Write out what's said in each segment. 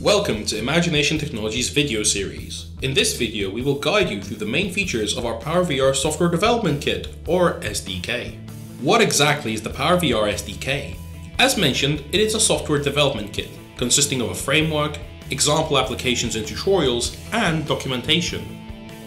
Welcome to Imagination Technologies video series. In this video, we will guide you through the main features of our PowerVR Software Development Kit, or SDK. What exactly is the PowerVR SDK? As mentioned, it is a software development kit consisting of a framework, example applications and tutorials, and documentation.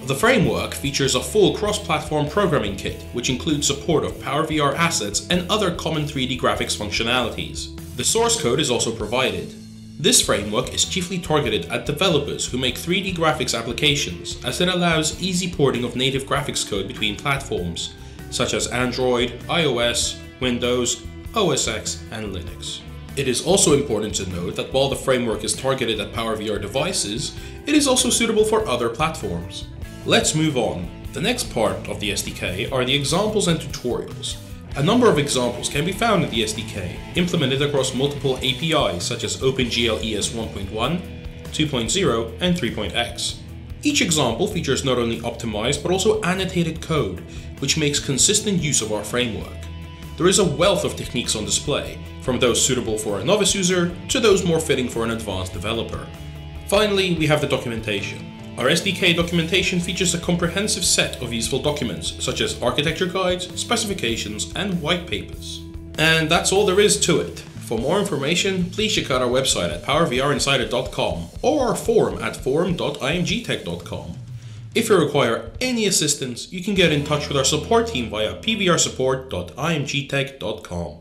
The framework features a full cross-platform programming kit, which includes support of PowerVR assets and other common 3D graphics functionalities. The source code is also provided, this framework is chiefly targeted at developers who make 3D graphics applications as it allows easy porting of native graphics code between platforms such as Android, iOS, Windows, OS X and Linux. It is also important to note that while the framework is targeted at PowerVR devices, it is also suitable for other platforms. Let's move on. The next part of the SDK are the examples and tutorials. A number of examples can be found in the SDK, implemented across multiple APIs such as OpenGL ES 1.1, 2.0, and 3.x. Each example features not only optimized but also annotated code, which makes consistent use of our framework. There is a wealth of techniques on display, from those suitable for a novice user to those more fitting for an advanced developer. Finally, we have the documentation. Our SDK documentation features a comprehensive set of useful documents, such as architecture guides, specifications, and white papers. And that's all there is to it. For more information, please check out our website at powervrinsider.com or our forum at forum.imgtech.com. If you require any assistance, you can get in touch with our support team via pvrsupport.imgtech.com.